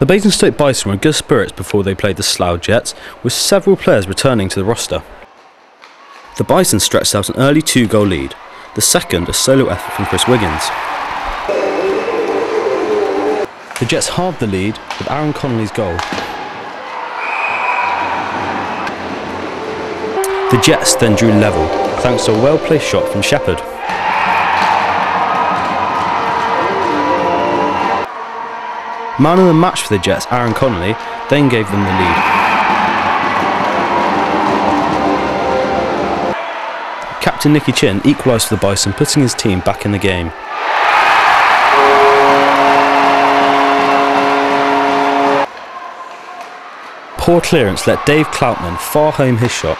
The Basingstoke Bison were in good spirits before they played the Slough Jets, with several players returning to the roster. The Bison stretched out an early two goal lead, the second a solo effort from Chris Wiggins. The Jets halved the lead with Aaron Connolly's goal. The Jets then drew level thanks to a well placed shot from Shepherd. Man of the match for the Jets, Aaron Connolly, then gave them the lead. Captain Nicky Chinn equalised for the Bison, putting his team back in the game. Poor clearance let Dave Cloutman far home his shot.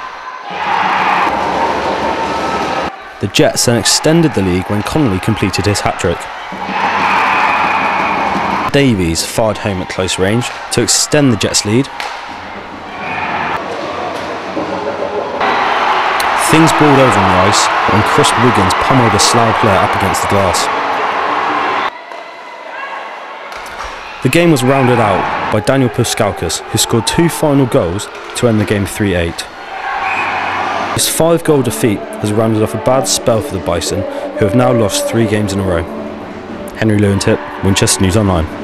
The Jets then extended the league when Connolly completed his hat trick. Davies fired home at close range to extend the Jets' lead. Things balled over on the ice when Chris Wiggins pummeled a Slough player up against the glass. The game was rounded out by Daniel Puskalkas, who scored two final goals to end the game 3 8. This five goal defeat has rounded off a bad spell for the Bison, who have now lost three games in a row. Henry Lewin-Titt, Winchester News Online.